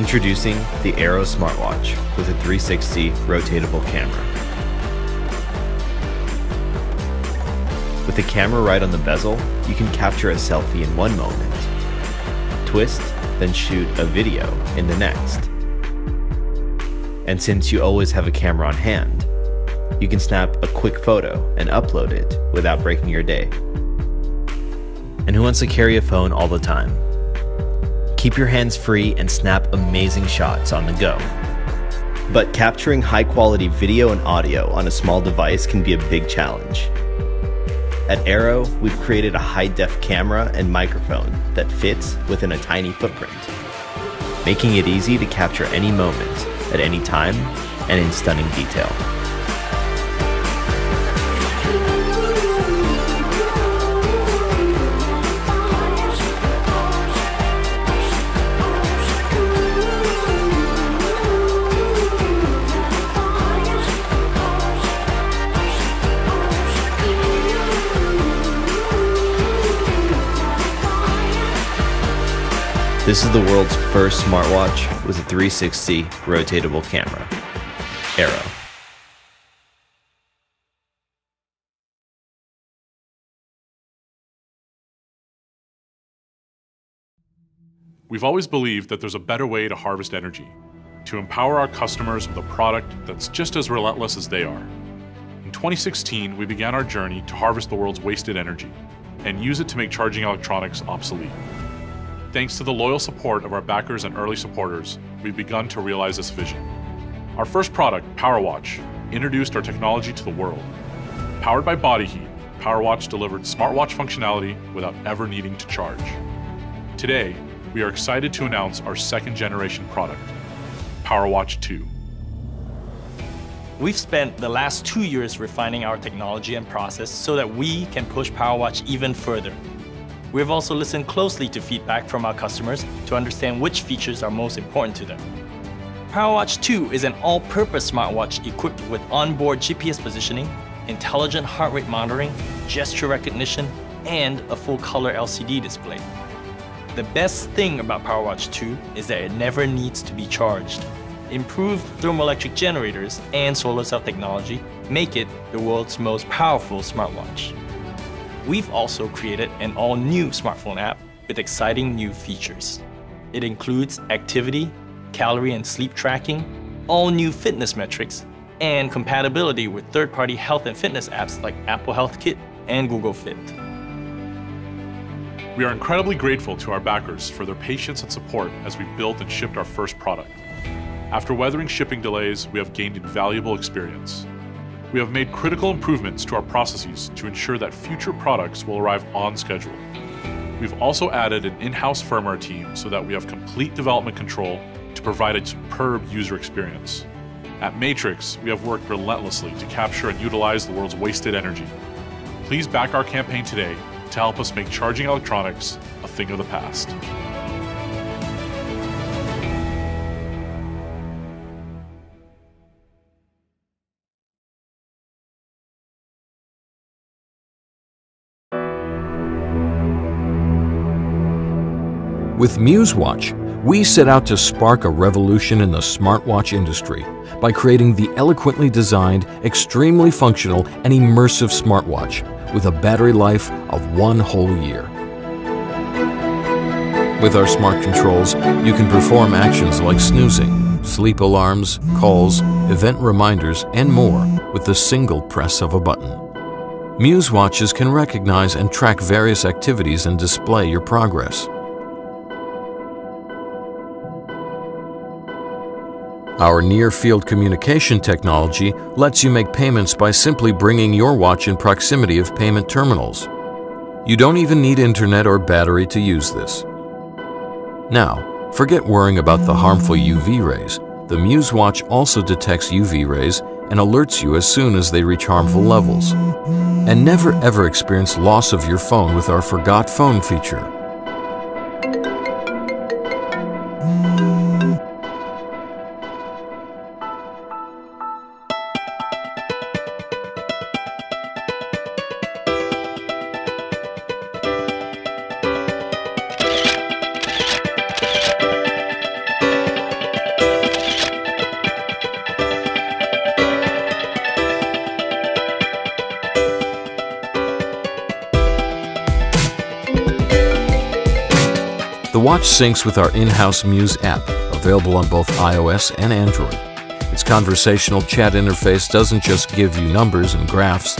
Introducing the Arrow smartwatch with a 360 rotatable camera. With the camera right on the bezel, you can capture a selfie in one moment, twist, then shoot a video in the next. And since you always have a camera on hand, you can snap a quick photo and upload it without breaking your day. And who wants to carry a phone all the time? Keep your hands free and snap amazing shots on the go. But capturing high quality video and audio on a small device can be a big challenge. At Arrow, we've created a high def camera and microphone that fits within a tiny footprint, making it easy to capture any moment at any time and in stunning detail. This is the world's first smartwatch with a 360 rotatable camera. Arrow. We've always believed that there's a better way to harvest energy, to empower our customers with a product that's just as relentless as they are. In 2016, we began our journey to harvest the world's wasted energy and use it to make charging electronics obsolete. Thanks to the loyal support of our backers and early supporters, we've begun to realize this vision. Our first product, PowerWatch, introduced our technology to the world. Powered by body heat, PowerWatch delivered smartwatch functionality without ever needing to charge. Today, we are excited to announce our second generation product, PowerWatch 2. We've spent the last two years refining our technology and process so that we can push PowerWatch even further. We've also listened closely to feedback from our customers to understand which features are most important to them. PowerWatch 2 is an all-purpose smartwatch equipped with onboard GPS positioning, intelligent heart rate monitoring, gesture recognition, and a full-color LCD display. The best thing about PowerWatch 2 is that it never needs to be charged. Improved thermoelectric generators and solar cell technology make it the world's most powerful smartwatch. We've also created an all-new smartphone app with exciting new features. It includes activity, calorie and sleep tracking, all new fitness metrics, and compatibility with third-party health and fitness apps like Apple Health Kit and Google Fit. We are incredibly grateful to our backers for their patience and support as we built and shipped our first product. After weathering shipping delays, we have gained invaluable experience. We have made critical improvements to our processes to ensure that future products will arrive on schedule. We've also added an in-house firmware team so that we have complete development control to provide a superb user experience. At Matrix, we have worked relentlessly to capture and utilize the world's wasted energy. Please back our campaign today to help us make charging electronics a thing of the past. With MuseWatch, we set out to spark a revolution in the smartwatch industry by creating the eloquently designed, extremely functional, and immersive smartwatch with a battery life of one whole year. With our smart controls, you can perform actions like snoozing, sleep alarms, calls, event reminders, and more with the single press of a button. Muse watches can recognize and track various activities and display your progress. Our near-field communication technology lets you make payments by simply bringing your watch in proximity of payment terminals. You don't even need internet or battery to use this. Now, forget worrying about the harmful UV rays. The Muse watch also detects UV rays and alerts you as soon as they reach harmful levels. And never ever experience loss of your phone with our Forgot Phone feature. The watch syncs with our in-house Muse app, available on both iOS and Android. Its conversational chat interface doesn't just give you numbers and graphs,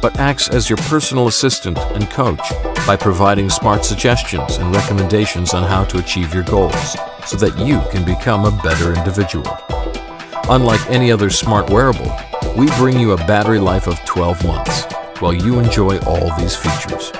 but acts as your personal assistant and coach by providing smart suggestions and recommendations on how to achieve your goals so that you can become a better individual. Unlike any other smart wearable, we bring you a battery life of 12 months while you enjoy all these features.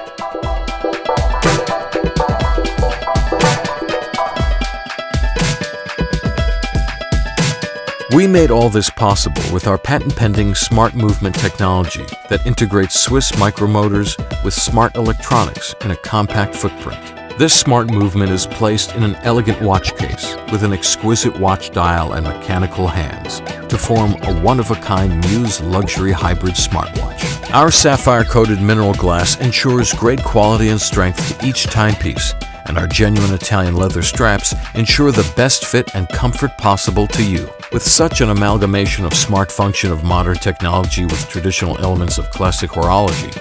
We made all this possible with our patent-pending smart movement technology that integrates Swiss micromotors with smart electronics in a compact footprint. This smart movement is placed in an elegant watch case with an exquisite watch dial and mechanical hands to form a one-of-a-kind Muse luxury hybrid smartwatch. Our sapphire-coated mineral glass ensures great quality and strength to each timepiece and our genuine Italian leather straps ensure the best fit and comfort possible to you. With such an amalgamation of smart function of modern technology with traditional elements of classic horology,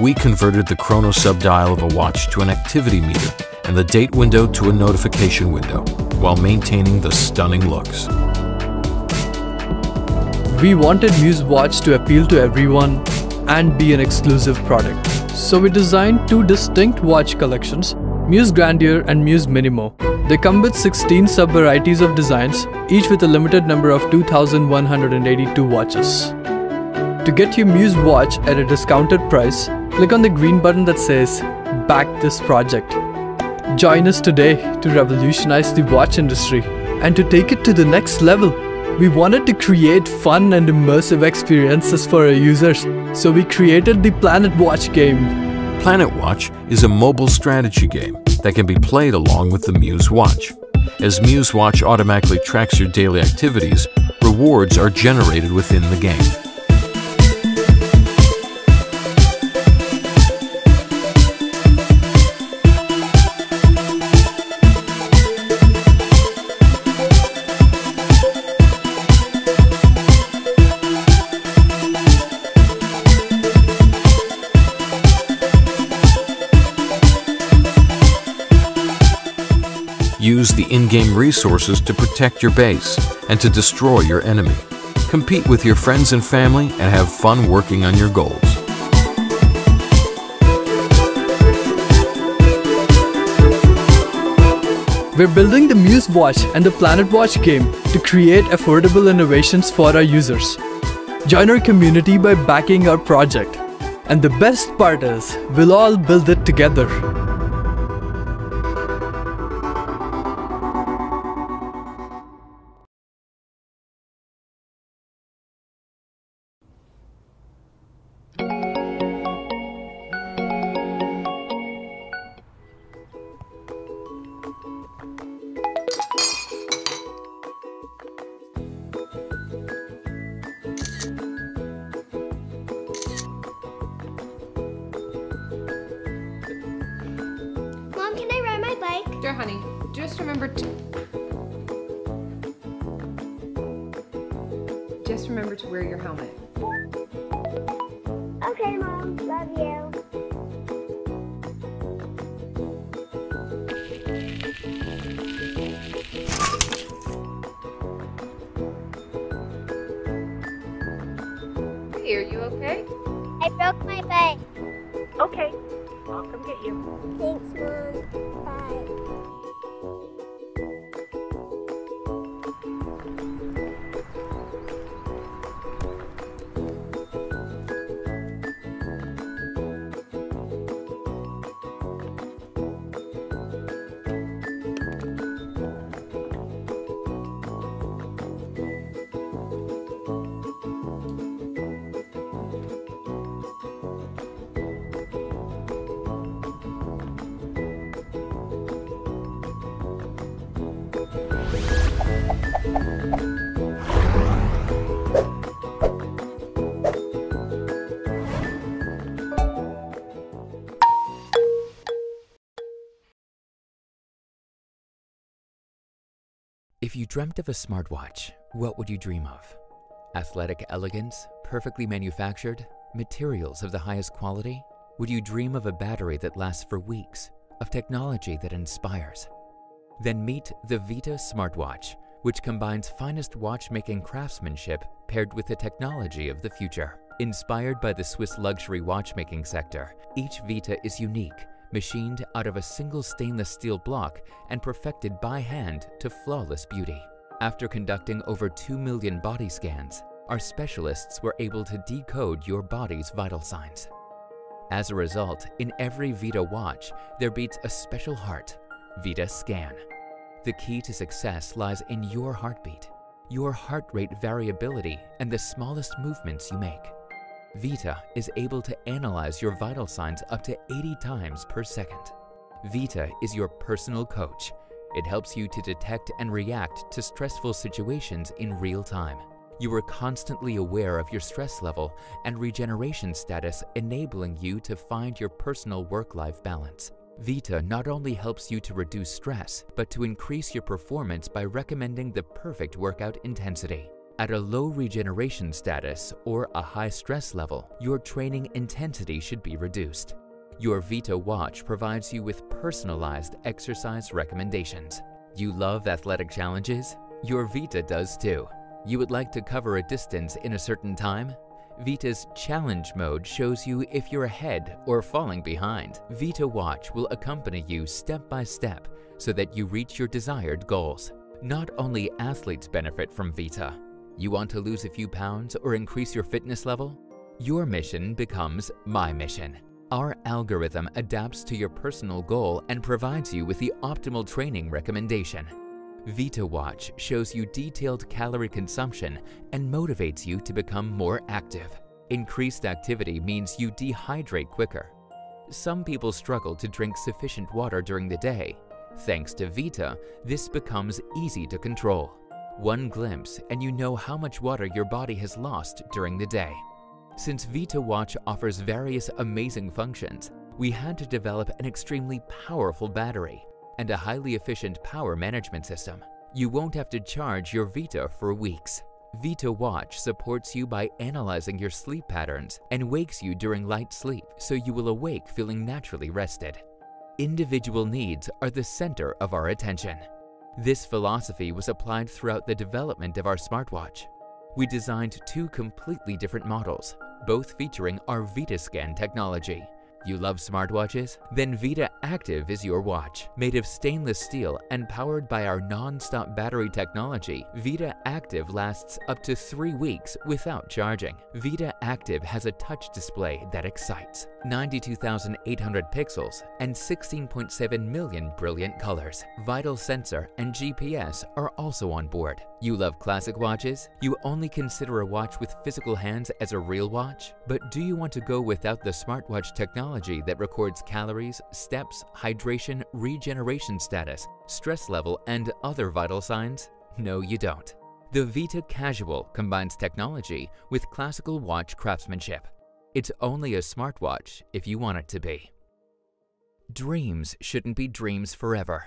we converted the chrono subdial of a watch to an activity meter and the date window to a notification window, while maintaining the stunning looks. We wanted Muse Watch to appeal to everyone and be an exclusive product. So we designed two distinct watch collections Muse Grandeur and Muse Minimo. They come with 16 sub-varieties of designs, each with a limited number of 2,182 watches. To get your Muse watch at a discounted price, click on the green button that says Back this project. Join us today to revolutionize the watch industry and to take it to the next level. We wanted to create fun and immersive experiences for our users, so we created the Planet Watch game Planet Watch is a mobile strategy game that can be played along with the Muse Watch. As Muse Watch automatically tracks your daily activities, rewards are generated within the game. In-game resources to protect your base and to destroy your enemy. Compete with your friends and family and have fun working on your goals. We're building the Muse Watch and the Planet Watch game to create affordable innovations for our users. Join our community by backing our project. And the best part is, we'll all build it together. Sure, honey. Just remember to... Just remember to wear your helmet. Okay, Mom. Love you. Hey, are you okay? I broke my bike. Okay, I'll come get you. Thanks, Mom. Bye. If you dreamt of a smartwatch, what would you dream of? Athletic elegance, perfectly manufactured, materials of the highest quality? Would you dream of a battery that lasts for weeks? of technology that inspires. Then meet the Viita smartwatch, which combines finest watchmaking craftsmanship paired with the technology of the future. Inspired by the Swiss luxury watchmaking sector, each Viita is unique, machined out of a single stainless steel block and perfected by hand to flawless beauty. After conducting over 2 million body scans, our specialists were able to decode your body's vital signs. As a result, in every Viita watch, there beats a special heart, Viita Scan. The key to success lies in your heartbeat, your heart rate variability, and the smallest movements you make. Viita is able to analyze your vital signs up to 80 times per second. Viita is your personal coach. It helps you to detect and react to stressful situations in real time. You are constantly aware of your stress level and regeneration status, enabling you to find your personal work life balance. Viita not only helps you to reduce stress, but to increase your performance by recommending the perfect workout intensity. At a low regeneration status or a high stress level, your training intensity should be reduced. Your Viita watch provides you with personalized exercise recommendations. You love athletic challenges? Your Viita does too. You would like to cover a distance in a certain time? Viita's Challenge mode shows you if you're ahead or falling behind. Viita Watch will accompany you step by step so that you reach your desired goals. Not only athletes benefit from Viita. You want to lose a few pounds or increase your fitness level? Your mission becomes my mission. Our algorithm adapts to your personal goal and provides you with the optimal training recommendation. Viita Watch shows you detailed calorie consumption and motivates you to become more active. Increased activity means you dehydrate quicker. Some people struggle to drink sufficient water during the day. Thanks to Viita, this becomes easy to control. One glimpse and you know how much water your body has lost during the day. Since Viita Watch offers various amazing functions, we had to develop an extremely powerful battery and a highly efficient power management system. You won't have to charge your Viita for weeks. Viita Watch supports you by analyzing your sleep patterns and wakes you during light sleep so you will awake feeling naturally rested. Individual needs are the center of our attention. This philosophy was applied throughout the development of our smartwatch. We designed two completely different models, both featuring our ViitaScan technology. You love smartwatches? Then Viita Active is your watch. Made of stainless steel and powered by our non-stop battery technology, Viita Active lasts up to three weeks without charging. Viita Active has a touch display that excites, 92,800 pixels and 16.7 million brilliant colors. Vital sensor and GPS are also on board. You love classic watches? You only consider a watch with physical hands as a real watch? But do you want to go without the smartwatch technology that records calories, steps, hydration, regeneration status, stress level, and other vital signs? No, you don't. The Viita Casual combines technology with classical watch craftsmanship. It's only a smartwatch if you want it to be. Dreams shouldn't be dreams forever.